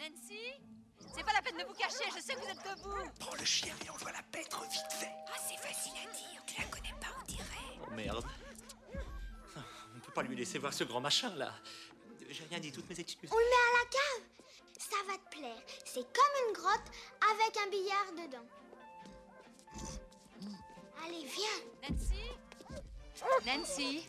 Nancy C'est pas la peine de vous cacher, je sais que vous êtes debout. Prends le chien et envoie la paître vite fait. Ah, c'est facile à dire. Tu la connais pas, on dirait. Oh merde. On peut pas lui laisser voir ce grand machin là. J'ai rien dit, toutes mes excuses. On le met à la cave. Ça va te plaire. C'est comme une grotte avec un billard dedans. Allez, viens. Nancy? Nancy?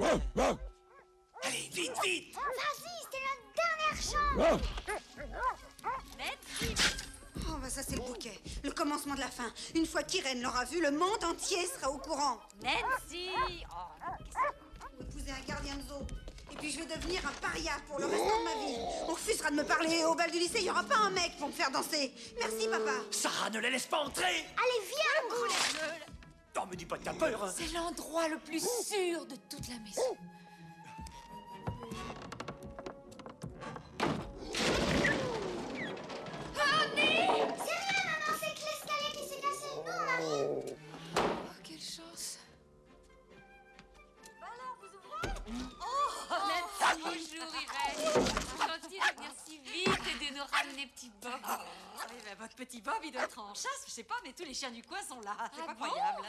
Allez, vite, vite Vas-y, c'est notre dernière chance. Nancy Oh, bah ça, c'est le bouquet. Le commencement de la fin. Une fois qu'Irène l'aura vu, le monde entier sera au courant. Nancy Oh, Épouser un gardien de zoo. Et puis je vais devenir un paria pour le restant de ma vie. On refusera de me parler au bal du lycée. Il n'y aura pas un mec pour me faire danser. Merci, papa. Sarah, ne la laisse pas entrer Allez, viens. Non, me dis pas que t'as peur C'est l'endroit le plus sûr de toute la maison. C'est rien, maman, c'est que l'escalier qui s'est cassé. Nous, on arrive. Oh, quelle chance Alors, vous ouvrez Oh, Nancy, bonjour Irène Gentil de venir si vite et de nous ramener petit Bob. Ben, votre petit Bob, il doit être en chasse, je sais pas, mais tous les chiens du coin sont là. C'est Ah pas bon croyable.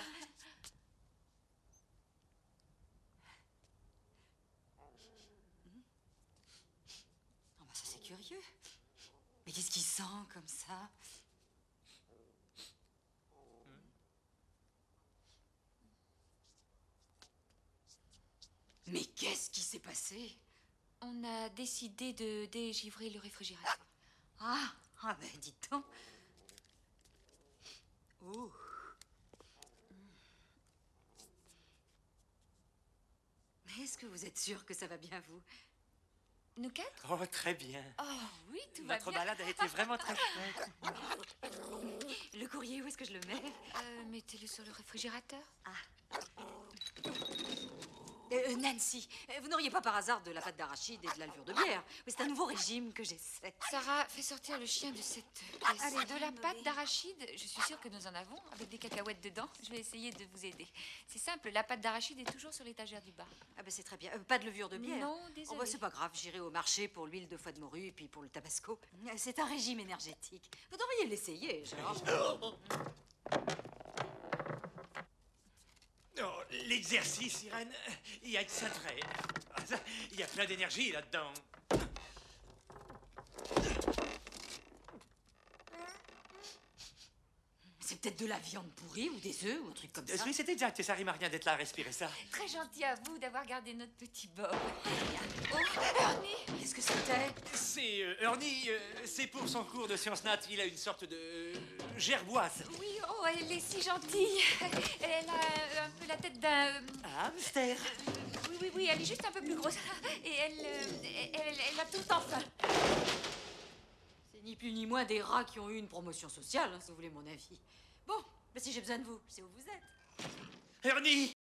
Oh, bah, ça, c'est curieux. Mais qu'est-ce qu'il sent comme ça? Mais qu'est-ce qui s'est passé? On a décidé de dégivrer le réfrigérateur. Ah, ah ben dites donc. Oh. Mais est-ce que vous êtes sûr que ça va bien, vous? Nous quatre? Oh, très bien. Oh oui, tout va Notre bien. balade a été vraiment très chouette. Le courrier, où est-ce que je le mets? Euh, Mettez-le sur le réfrigérateur. Euh, euh, Nancy, euh, vous n'auriez pas par hasard de la pâte d'arachide et de la levure de bière? Oui, C'est un nouveau régime que j'essaie. Sarah, fais sortir le chien de cette pièce. Allez, de la pâte d'arachide, je suis sûre que nous en avons, avec des cacahuètes dedans. Je vais essayer de vous aider. C'est simple, la pâte d'arachide est toujours sur l'étagère du bas. Ah ben c'est très bien. Euh, pas de levure de bière Non, Oh, désolée. bah, c'est pas grave, j'irai au marché pour l'huile de foie de morue et puis pour le tabasco. Euh, C'est un régime énergétique. Vous devriez l'essayer, genre. L'exercice, Irène, il y a de ça, Il y a plein d'énergie là-dedans. Peut-être de la viande pourrie ou des œufs ou un truc comme ça. Oui, c'était exact, ça rime à rien d'être là à respirer ça. Très gentil à vous d'avoir gardé notre petit Bob. Oh, Ernie Qu'est-ce que c'était? C'est euh, Ernie, euh, c'est pour son cours de sciences nat. Il a une sorte de euh, gerboise. Oui, oh, elle est si gentille. Elle a euh, un peu la tête d'un... euh, Un hamster. Oui, oui, oui, elle est juste un peu plus grosse. Et elle, euh, elle, elle a tout faim. C'est ni plus ni moins des rats qui ont eu une promotion sociale, hein, si vous voulez mon avis. Bon, ben si j'ai besoin de vous, sais où vous êtes. Ernie